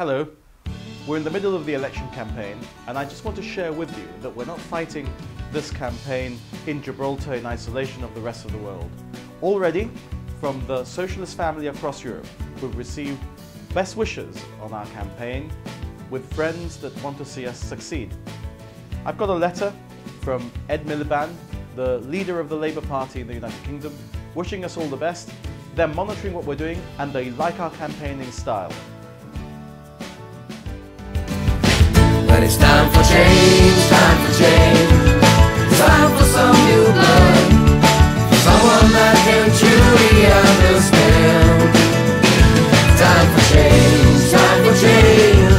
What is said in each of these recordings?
Hello. We're in the middle of the election campaign, and I just want to share with you that we're not fighting this campaign in Gibraltar in isolation of the rest of the world. Already, from the socialist family across Europe, we've received best wishes on our campaign with friends that want to see us succeed. I've got a letter from Ed Miliband, the leader of the Labour Party in the United Kingdom, wishing us all the best. They're monitoring what we're doing and they like our campaigning style. But it's time for change, time for change. Time for some new blood. Someone that can truly understand. Time for change, time for change.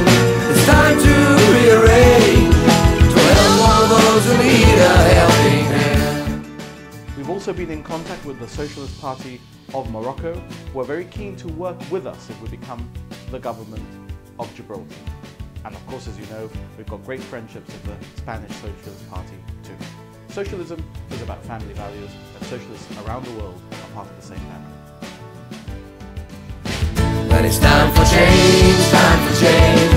It's time to rearrange. To help all those who need a helping hand. We've also been in contact with the Socialist Party of Morocco, who are very keen to work with us if we become the government of Gibraltar. And of course, as you know, we've got great friendships with the Spanish Socialist Party too. Socialism is about family values, and socialists around the world are part of the same family. But it's time for change, time for change.